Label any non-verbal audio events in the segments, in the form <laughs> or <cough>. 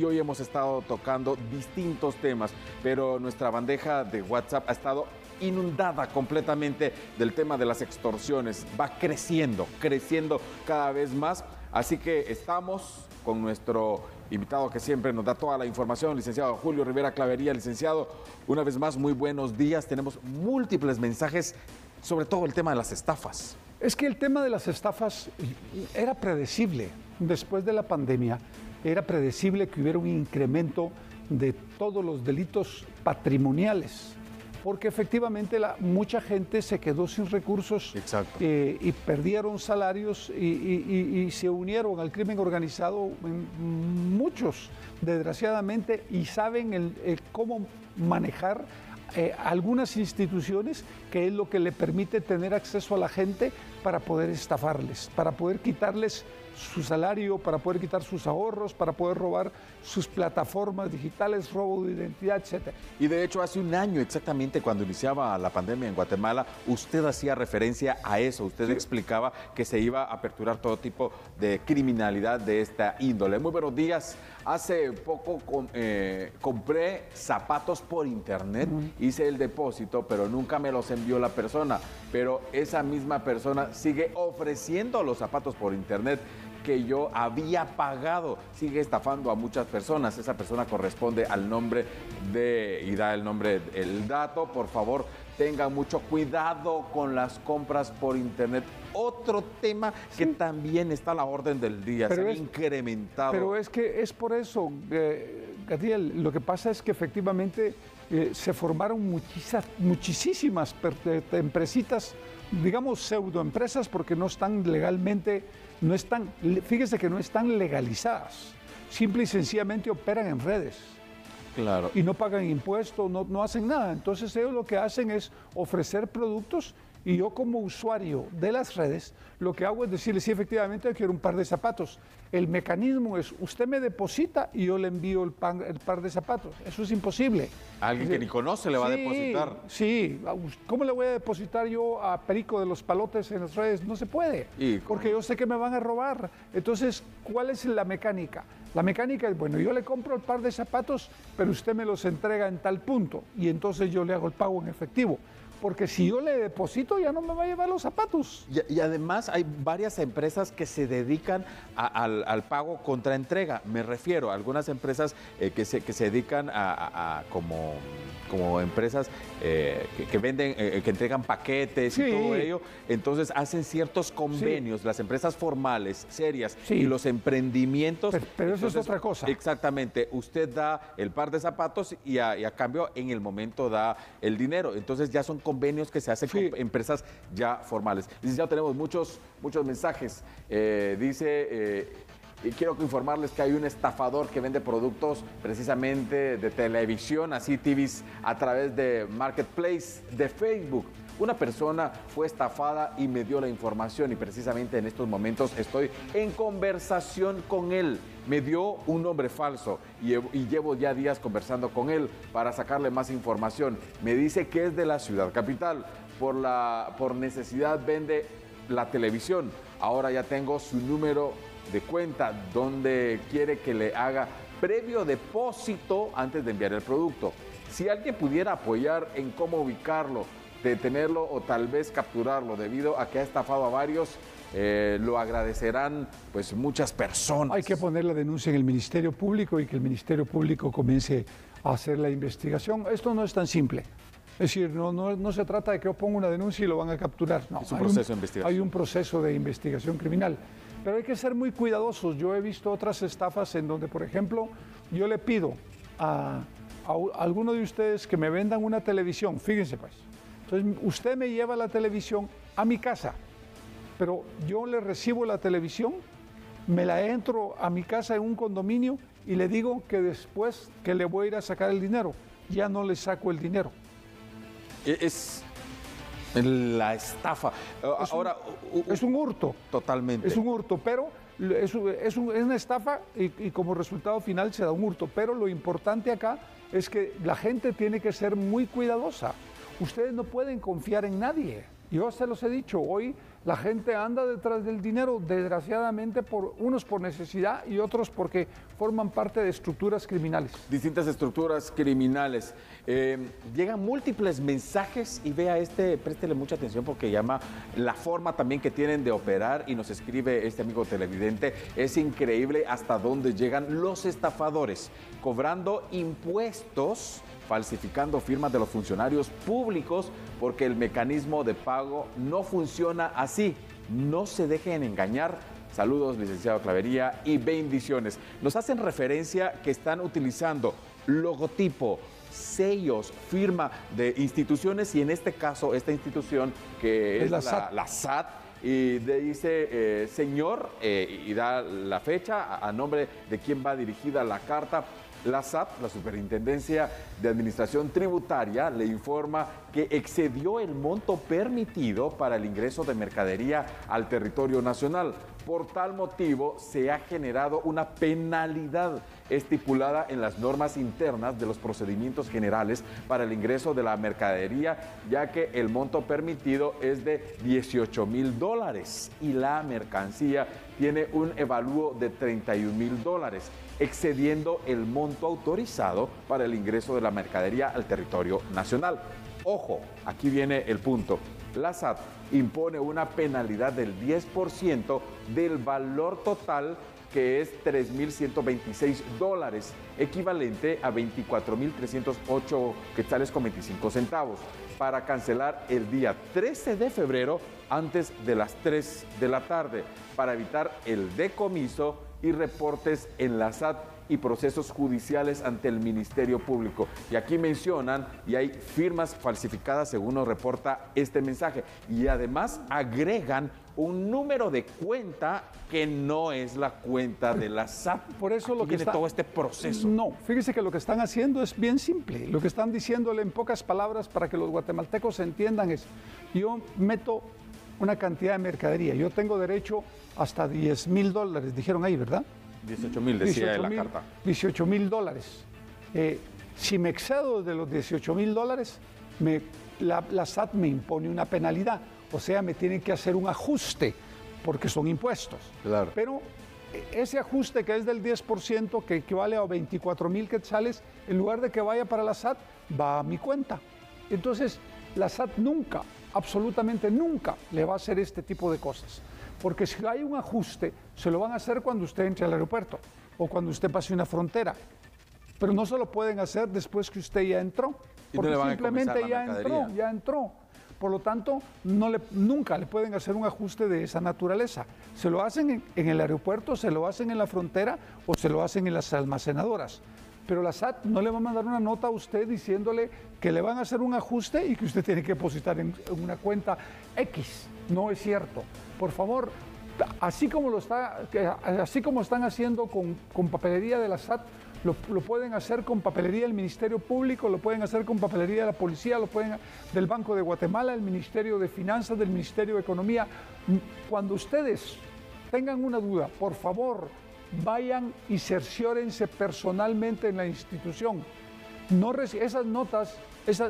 y hoy hemos estado tocando distintos temas, pero nuestra bandeja de WhatsApp ha estado inundada completamente del tema de las extorsiones. Va creciendo, creciendo cada vez más. Así que estamos con nuestro invitado que siempre nos da toda la información, licenciado Julio Rivera Clavería, licenciado, una vez más, muy buenos días. Tenemos múltiples mensajes sobre todo el tema de las estafas. Es que el tema de las estafas era predecible. Después de la pandemia, era predecible que hubiera un incremento de todos los delitos patrimoniales porque efectivamente la, mucha gente se quedó sin recursos eh, y perdieron salarios y, se unieron al crimen organizado muchos, desgraciadamente, y saben cómo manejar eh, algunas instituciones que es lo que le permite tener acceso a la gente para poder estafarles, para poder quitarles su salario, para poder quitar sus ahorros, para poder robar sus plataformas digitales, robo de identidad, etc. Y de hecho, hace un año exactamente cuando iniciaba la pandemia en Guatemala, usted hacía referencia a eso, usted explicaba que se iba a aperturar todo tipo de criminalidad de esta índole. Muy buenos días. Hace poco eh, compré zapatos por internet, hice el depósito, pero nunca me los envió la persona. Pero esa misma persona sigue ofreciendo los zapatos por internet que yo había pagado. Sigue estafando a muchas personas. Esa persona corresponde al nombre de, y da el nombre, el dato. Por favor, tengan mucho cuidado con las compras por internet. Otro tema que también está a la orden del día, se ha incrementado. Pero es que es por eso, eh, lo que pasa es que efectivamente eh, se formaron muchísimas, muchísimas empresitas, digamos pseudoempresas, porque no están legalmente no están, fíjese que no están legalizadas, simple y sencillamente operan en redes. Claro. Y no pagan impuestos, no, no hacen nada. Entonces ellos lo que hacen es ofrecer productos y yo como usuario de las redes, lo que hago es decirle, sí, efectivamente, quiero un par de zapatos. El mecanismo es, usted me deposita y yo le envío el, el par de zapatos. Eso es imposible. alguien que ni conoce le va a depositar. Sí, ¿cómo le voy a depositar yo a Perico de los Palotes en las redes? No se puede, porque yo sé que me van a robar. Entonces, ¿cuál es la mecánica? La mecánica es, bueno, yo le compro el par de zapatos, pero usted me los entrega en tal punto y entonces yo le hago el pago en efectivo porque si yo le deposito ya no me va a llevar los zapatos. Y, además hay varias empresas que se dedican al, pago contra entrega. Me refiero a algunas empresas eh, que, se, que se dedican a, como, como empresas eh, que, venden, eh, que entregan paquetes y todo ello. Entonces hacen ciertos convenios, las empresas formales, serias y los emprendimientos. Pero, eso es otra cosa. Exactamente. Usted da el par de zapatos y a, y a cambio en el momento da el dinero. Entonces ya son convenios que se hacen con empresas ya formales. ya tenemos muchos, muchos mensajes. Eh, dice, eh, y quiero informarles que hay un estafador que vende productos precisamente de televisión, así TVs, a través de Marketplace de Facebook. Una persona fue estafada y me dio la información y precisamente en estos momentos estoy en conversación con él. Me dio un nombre falso y, llevo ya días conversando con él para sacarle más información. Me dice que es de la ciudad capital. Por, la, por necesidad vende la televisión. Ahora ya tengo su número de cuenta donde quiere que le haga previo depósito antes de enviar el producto. Si alguien pudiera apoyar en cómo ubicarlo, detenerlo o tal vez capturarlo debido a que ha estafado a varios. Eh, lo agradecerán pues muchas personas. Hay que poner la denuncia en el Ministerio Público y que el Ministerio Público comience a hacer la investigación. Esto no es tan simple. Es decir, no, no, se trata de que yo ponga una denuncia y lo van a capturar. No, es un proceso de investigación. Hay un proceso de investigación criminal. Pero hay que ser muy cuidadosos. Yo he visto otras estafas en donde, por ejemplo, yo le pido a, a alguno de ustedes que me vendan una televisión. Fíjense pues entonces, usted me lleva la televisión a mi casa, pero yo le recibo la televisión, me la entro a mi casa en un condominio y le digo que después que le voy a ir a sacar el dinero, ya no le saco el dinero. E-, es la estafa. Es Ahora, un, es un hurto. Totalmente. Es un hurto, pero es, es, una estafa y, y, como resultado final se da un hurto. Pero lo importante acá es que la gente tiene que ser muy cuidadosa ustedes no pueden confiar en nadie. Yo se los he dicho, hoy La gente anda detrás del dinero, desgraciadamente, por unos por necesidad y otros porque forman parte de estructuras criminales. Distintas estructuras criminales. Eh, llegan múltiples mensajes y vea este, préstele mucha atención porque llama la forma también que tienen de operar y nos escribe este amigo televidente. Es increíble hasta dónde llegan los estafadores, cobrando impuestos falsificando firmas de los funcionarios públicos porque el mecanismo de pago no funciona así. No se dejen engañar. Saludos, licenciado Clavería, y bendiciones. Nos hacen referencia que están utilizando logotipo, sellos, firma de instituciones y en este caso esta institución que es, la, SAT. y dice eh, señor eh, y da la fecha a nombre de quién va dirigida la carta la SAT, la Superintendencia de Administración Tributaria, le informa que excedió el monto permitido para el ingreso de mercadería al territorio nacional. Por tal motivo, se ha generado una penalidad estipulada en las normas internas de los procedimientos generales para el ingreso de la mercadería, ya que el monto permitido es de 18 mil dólares y la mercancía tiene un evalúo de 31 mil dólares excediendo el monto autorizado para el ingreso de la mercadería al territorio nacional. Ojo, aquí viene el punto. La SAT impone una penalidad del 10% del valor total que es 3.126 dólares, equivalente a 24.308 quetzales con 25 centavos, para cancelar el día 13 de febrero antes de las 3 de la tarde, para evitar el decomiso y reportes en la SAT y procesos judiciales ante el Ministerio Público. Y aquí mencionan, y hay firmas falsificadas según nos reporta este mensaje, y además agregan un número de cuenta que no es la cuenta de la SAT. Por eso lo que está todo este proceso. No, fíjese que lo que están haciendo es bien simple. Lo que están diciéndole en pocas palabras para que los guatemaltecos entiendan es, yo meto una cantidad de mercadería, yo tengo derecho hasta 10 mil dólares, dijeron ahí, ¿verdad? 18 mil, decía en la carta. 18 mil dólares. Eh, si me excedo de los 18 mil dólares, la, SAT me impone una penalidad, o sea, me tienen que hacer un ajuste, porque son impuestos. Claro. Pero eh, ese ajuste que es del 10%, que equivale a 24 mil quetzales, en lugar de que vaya para la SAT, va a mi cuenta. Entonces, la SAT nunca, absolutamente nunca, le va a hacer este tipo de cosas. Porque si hay un ajuste, se lo van a hacer cuando usted entre al aeropuerto o cuando usted pase una frontera. Pero no se lo pueden hacer después que usted ya entró. Porque simplemente ya entró, ya entró. Por lo tanto, no le, nunca le pueden hacer un ajuste de esa naturaleza. Se lo hacen en, en, el aeropuerto, se lo hacen en la frontera o se lo hacen en las almacenadoras. Pero la SAT no le va a mandar una nota a usted diciéndole que le van a hacer un ajuste y que usted tiene que depositar en, una cuenta X. No es cierto por favor, así como, lo está, así como están haciendo con, papelería de la SAT, lo, pueden hacer con papelería del Ministerio Público, lo pueden hacer con papelería de la Policía, lo pueden del Banco de Guatemala, del Ministerio de Finanzas, del Ministerio de Economía. Cuando ustedes tengan una duda, por favor, vayan y cerciórense personalmente en la institución. No esas notas,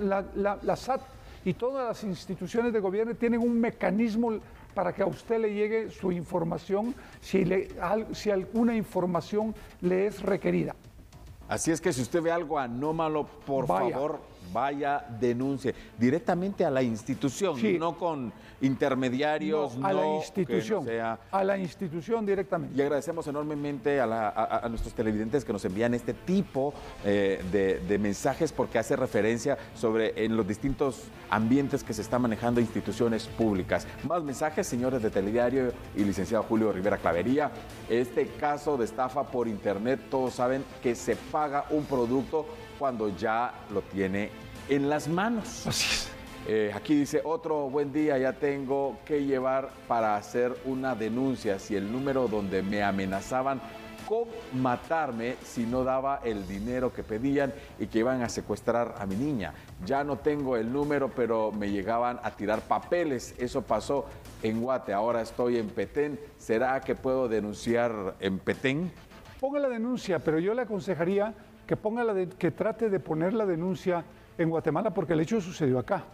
la, la SAT y todas las instituciones de gobierno tienen un mecanismo para que a usted le llegue su información si, si alguna información le es requerida. Así es que si usted ve algo anómalo, por favor, vaya, denuncie directamente a la institución, no con intermediarios. No, a la institución. A la institución directamente. Y agradecemos enormemente a, nuestros televidentes que nos envían este tipo eh, de, mensajes porque hace referencia sobre en los distintos ambientes que se están manejando instituciones públicas. Más mensajes, señores de Telediario y licenciado Julio Rivera Clavería. Este caso de estafa por internet, todos saben que se paga un producto cuando ya lo tiene en las manos. <laughs> Así es. Eh, aquí dice, otro buen día, ya tengo que llevar para hacer una denuncia si el número donde me amenazaban con matarme si no daba el dinero que pedían y que iban a secuestrar a mi niña. Ya no tengo el número, pero me llegaban a tirar papeles. Eso pasó en Guate, ahora estoy en Petén. ¿Será que puedo denunciar en Petén? Ponga la denuncia, pero yo le aconsejaría que, ponga la que trate de poner la denuncia en Guatemala porque el hecho sucedió acá.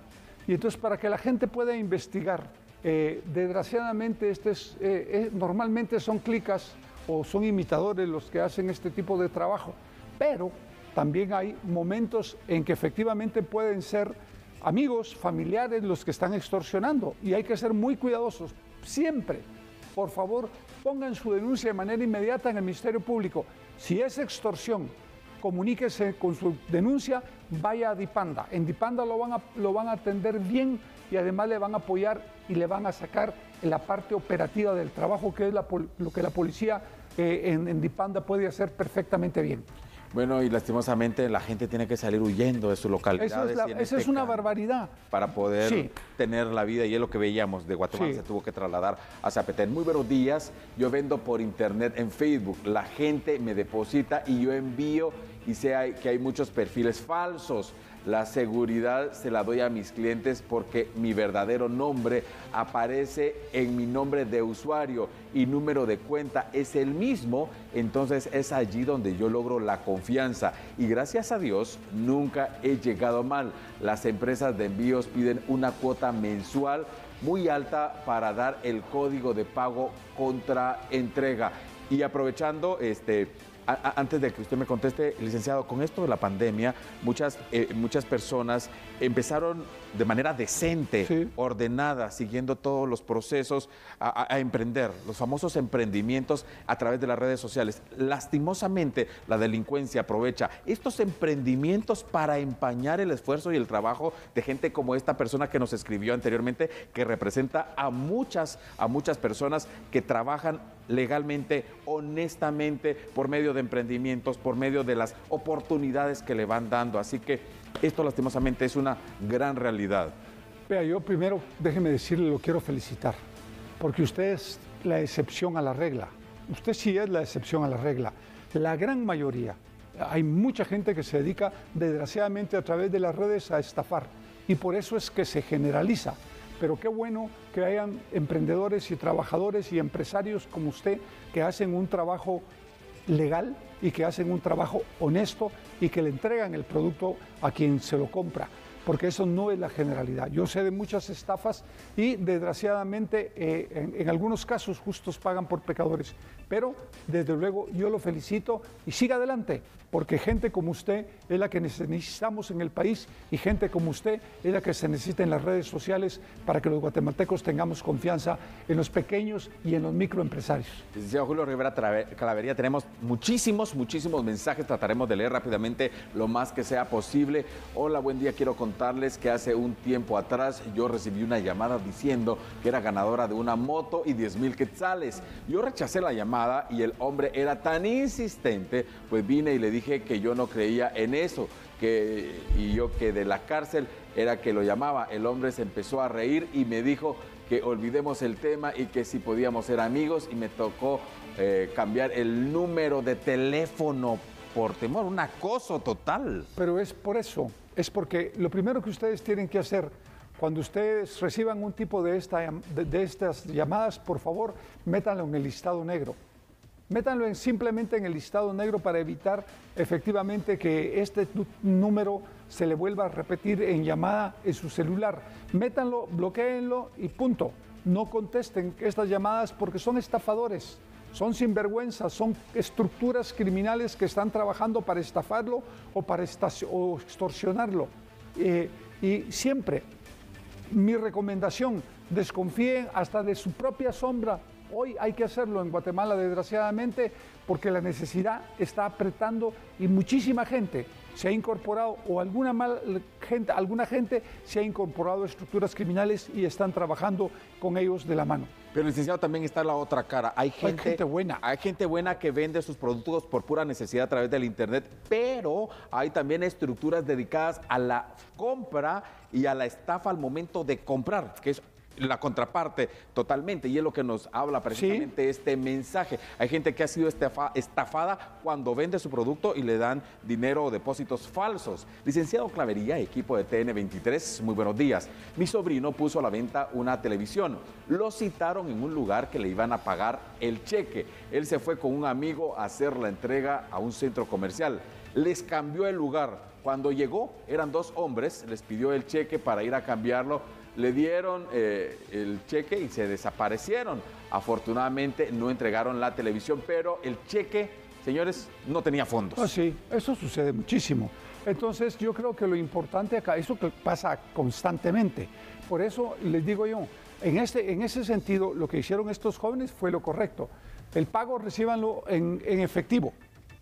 Y entonces para que la gente pueda investigar Eh, desgraciadamente, este es, eh, normalmente son clicas o son imitadores los que hacen este tipo de trabajo, pero también hay momentos en que efectivamente pueden ser amigos, familiares los que están extorsionando y hay que ser muy cuidadosos. Siempre, por favor, pongan su denuncia de manera inmediata en el Ministerio Público. Si es extorsión, comuníquese con su denuncia, vaya a Dipanda. En Dipanda lo van a, lo van a atender bien y además le van a apoyar y le van a sacar la parte operativa del trabajo, que es lo que la policía eh, en, en Dipanda puede hacer perfectamente bien. Bueno, y lastimosamente la gente tiene que salir huyendo de su localidad. Eso es, esa es este una barbaridad. Para poder tener la vida, y es lo que veíamos de Guatemala, se tuvo que trasladar a Zapetén. Muy buenos días, yo vendo por internet en Facebook, la gente me deposita y yo envío y sé que hay muchos perfiles falsos. La seguridad se la doy a mis clientes porque mi verdadero nombre aparece en mi nombre de usuario y número de cuenta es el mismo, entonces es allí donde yo logro la confianza y gracias a Dios nunca he llegado mal. Las empresas de envíos piden una cuota mensual muy alta para dar el código de pago contra entrega. Y aprovechando este antes de que usted me conteste, licenciado, con esto de la pandemia, muchas, eh, muchas personas empezaron de manera decente, ordenada, siguiendo todos los procesos a, emprender, los famosos emprendimientos a través de las redes sociales. Lastimosamente, la delincuencia aprovecha estos emprendimientos para empañar el esfuerzo y el trabajo de gente como esta persona que nos escribió anteriormente, que representa a muchas, a muchas personas que trabajan legalmente, honestamente, por medio de emprendimientos, por medio de las oportunidades que le van dando. Así que esto lastimosamente es una gran realidad. Vea, yo primero, déjeme decirle, lo quiero felicitar, porque usted es la excepción a la regla. Usted sí es la excepción a la regla. La gran mayoría, hay mucha gente que se dedica desgraciadamente a través de las redes a estafar y por eso es que se generaliza pero qué bueno que hayan emprendedores y trabajadores y empresarios como usted que hacen un trabajo legal y que hacen un trabajo honesto y que le entregan el producto a quien se lo compra porque eso no es la generalidad. Yo sé de muchas estafas y desgraciadamente eh, en, algunos casos justos pagan por pecadores, pero desde luego yo lo felicito y siga adelante, porque gente como usted es la que necesitamos en el país y gente como usted es la que se necesita en las redes sociales para que los guatemaltecos tengamos confianza en los pequeños y en los microempresarios. Licenciado Julio Rivera Calavería, tenemos muchísimos, muchísimos mensajes, trataremos de leer rápidamente lo más que sea posible. Hola, buen día, quiero contar contarles que hace un tiempo atrás yo recibí una llamada diciendo que era ganadora de una moto y 10 mil quetzales. Yo rechacé la llamada y el hombre era tan insistente, pues vine y le dije que yo no creía en eso, que, y yo que de la cárcel era que lo llamaba. El hombre se empezó a reír y me dijo que olvidemos el tema y que si podíamos ser amigos y me tocó eh, cambiar el número de teléfono por temor, un acoso total. Pero es por eso, es porque lo primero que ustedes tienen que hacer cuando ustedes reciban un tipo de, esta, de, estas llamadas, por favor, métanlo en el listado negro. Métanlo en, simplemente en el listado negro para evitar efectivamente que este número se le vuelva a repetir en llamada en su celular. Métanlo, bloqueenlo y punto. No contesten estas llamadas porque son estafadores son sinvergüenzas, son estructuras criminales que están trabajando para estafarlo o para extorsionarlo. Eh, y siempre, mi recomendación, desconfíen hasta de su propia sombra. Hoy hay que hacerlo en Guatemala, desgraciadamente, porque la necesidad está apretando y muchísima gente se ha incorporado o alguna gente, alguna gente se ha incorporado a estructuras criminales y están trabajando con ellos de la mano. Pero licenciado también está la otra cara. Hay gente, buena. Hay gente buena que vende sus productos por pura necesidad a través del internet, pero hay también estructuras dedicadas a la compra y a la estafa al momento de comprar, que es la contraparte totalmente y es lo que nos habla precisamente este mensaje. Hay gente que ha sido estafada cuando vende su producto y le dan dinero o depósitos falsos. Licenciado Clavería, equipo de TN23, muy buenos días. Mi sobrino puso a la venta una televisión. Lo citaron en un lugar que le iban a pagar el cheque. Él se fue con un amigo a hacer la entrega a un centro comercial. Les cambió el lugar. Cuando llegó, eran dos hombres, les pidió el cheque para ir a cambiarlo le dieron eh, el cheque y se desaparecieron. Afortunadamente no entregaron la televisión, pero el cheque, señores, no tenía fondos. Ah, sí, eso sucede muchísimo. Entonces yo creo que lo importante acá, eso que pasa constantemente. Por eso les digo yo, en, este, en ese sentido, lo que hicieron estos jóvenes fue lo correcto. El pago recíbanlo en, en efectivo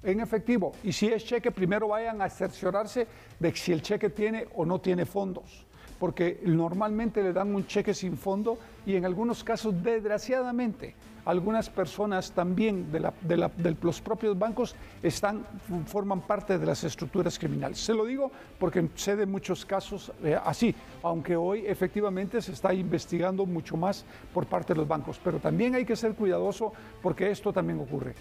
en efectivo. Y si es cheque, primero vayan a cerciorarse de si el cheque tiene o no tiene fondos porque normalmente le dan un cheque sin fondo y en algunos casos, desgraciadamente, algunas personas también de, los propios bancos están, forman parte de las estructuras criminales. Se lo digo porque sé de muchos casos eh, así, aunque hoy efectivamente se está investigando mucho más por parte de los bancos, pero también hay que ser cuidadoso porque esto también ocurre.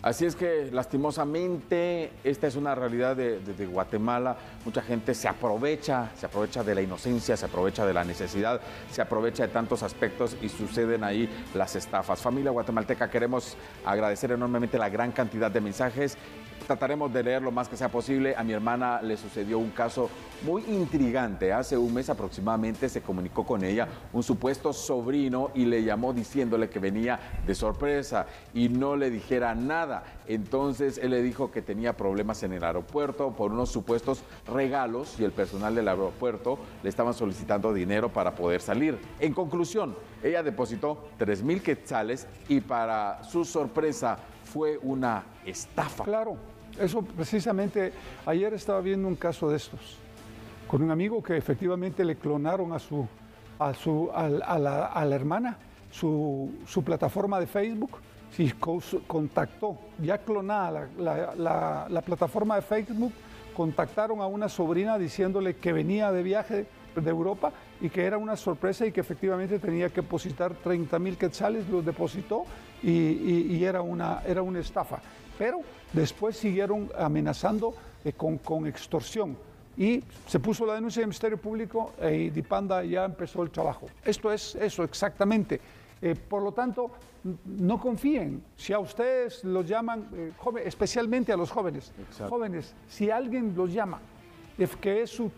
Así es que lastimosamente esta es una realidad de, Guatemala. Mucha gente se aprovecha, se aprovecha de la inocencia, se aprovecha de la necesidad, se aprovecha de tantos aspectos y suceden ahí las estafas. Familia guatemalteca, queremos agradecer enormemente la gran cantidad de mensajes Trataremos de leer lo más que sea posible. A mi hermana le sucedió un caso muy intrigante. Hace un mes aproximadamente se comunicó con ella un supuesto sobrino y le llamó diciéndole que venía de sorpresa y no le dijera nada. Entonces él le dijo que tenía problemas en el aeropuerto por unos supuestos regalos y el personal del aeropuerto le estaban solicitando dinero para poder salir. En conclusión, ella depositó 3 mil quetzales y para su sorpresa fue una estafa. Claro. Eso precisamente, ayer estaba viendo un caso de estos, con un amigo que efectivamente le clonaron a su, a su, a, la, hermana su, plataforma de Facebook, y contactó, ya clonada la, plataforma de Facebook, contactaron a una sobrina diciéndole que venía de viaje de Europa y que era una sorpresa y que efectivamente tenía que depositar 30 mil quetzales, los depositó y, y, era, una, era una estafa pero después siguieron amenazando eh, con, extorsión. Y se puso la denuncia del Ministerio Público eh, y Dipanda ya empezó el trabajo. Esto es eso exactamente. Eh, por lo tanto, no confíen. Si a ustedes los llaman, especialmente a los jóvenes, jóvenes, si alguien los llama que es su,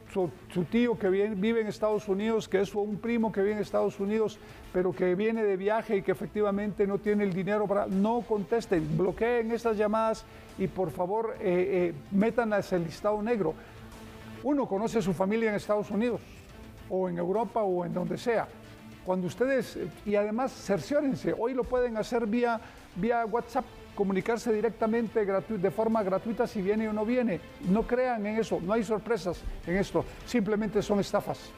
tío que vive en Estados Unidos, que es un primo que vive en Estados Unidos, pero que viene de viaje y que efectivamente no tiene el dinero para... No contesten, bloqueen estas llamadas y por favor eh, eh, metan ese listado negro. Uno conoce a su familia en Estados Unidos o en Europa o en donde sea. Cuando ustedes, y además cerciórense, hoy lo pueden hacer vía, vía WhatsApp, comunicarse directamente de forma gratuita si viene o no viene. No crean en eso, no hay sorpresas en esto, simplemente son estafas.